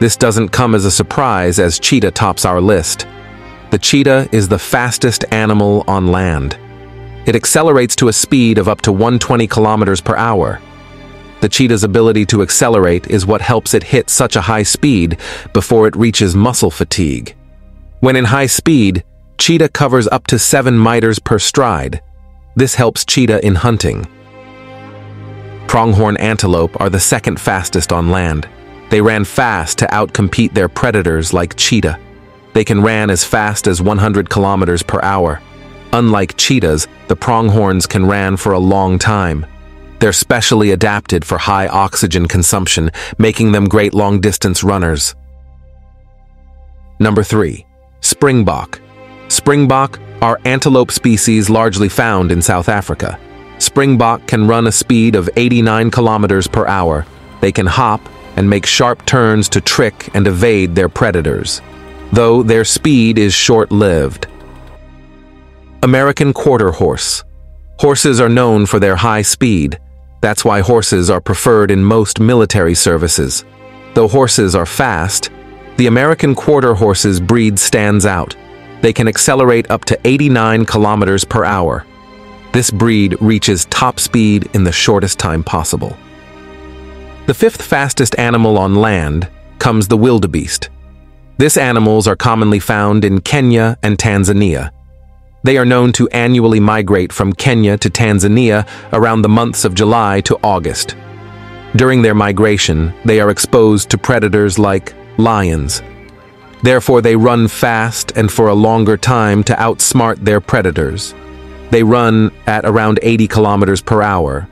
This doesn't come as a surprise as cheetah tops our list. The cheetah is the fastest animal on land. It accelerates to a speed of up to 120 kilometers per hour. The cheetah's ability to accelerate is what helps it hit such a high speed before it reaches muscle fatigue. When in high speed, cheetah covers up to 7 meters per stride. This helps cheetah in hunting. Pronghorn antelope are the second fastest on land. They ran fast to outcompete their predators like cheetah. They can ran as fast as 100 kilometers per hour. Unlike cheetahs, the pronghorns can ran for a long time. They're specially adapted for high oxygen consumption, making them great long-distance runners. Number 3. Springbok. Springbok are antelope species largely found in South Africa. Springbok can run a speed of 89 kilometers per hour. They can hop and make sharp turns to trick and evade their predators, though their speed is short-lived. American Quarter Horse Horses are known for their high speed. That's why horses are preferred in most military services. Though horses are fast, the American Quarter Horse's breed stands out. They can accelerate up to 89 kilometers per hour. This breed reaches top speed in the shortest time possible. The fifth fastest animal on land comes the wildebeest. This animals are commonly found in Kenya and Tanzania. They are known to annually migrate from Kenya to Tanzania around the months of July to August. During their migration, they are exposed to predators like lions. Therefore, they run fast and for a longer time to outsmart their predators. They run at around 80 kilometers per hour.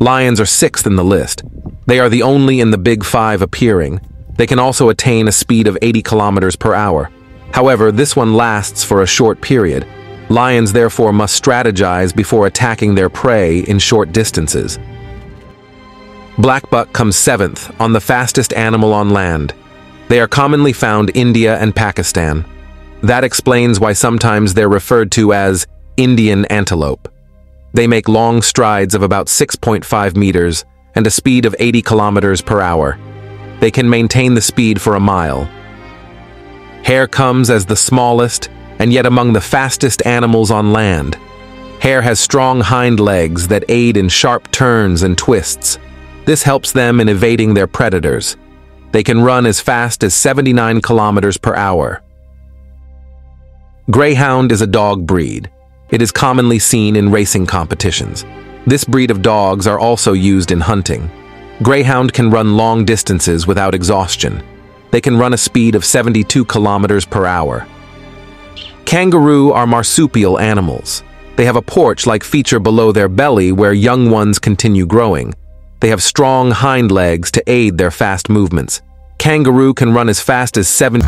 Lions are sixth in the list. They are the only in the Big Five appearing. They can also attain a speed of 80 kilometers per hour. However, this one lasts for a short period. Lions therefore must strategize before attacking their prey in short distances. Black buck comes seventh on the fastest animal on land. They are commonly found India and Pakistan. That explains why sometimes they're referred to as Indian antelope. They make long strides of about 6.5 meters and a speed of 80 kilometers per hour. They can maintain the speed for a mile. Hare comes as the smallest and yet among the fastest animals on land. Hare has strong hind legs that aid in sharp turns and twists. This helps them in evading their predators. They can run as fast as 79 kilometers per hour. Greyhound is a dog breed. It is commonly seen in racing competitions. This breed of dogs are also used in hunting. Greyhound can run long distances without exhaustion. They can run a speed of 72 kilometers per hour. Kangaroo are marsupial animals. They have a porch-like feature below their belly where young ones continue growing. They have strong hind legs to aid their fast movements. Kangaroo can run as fast as 7...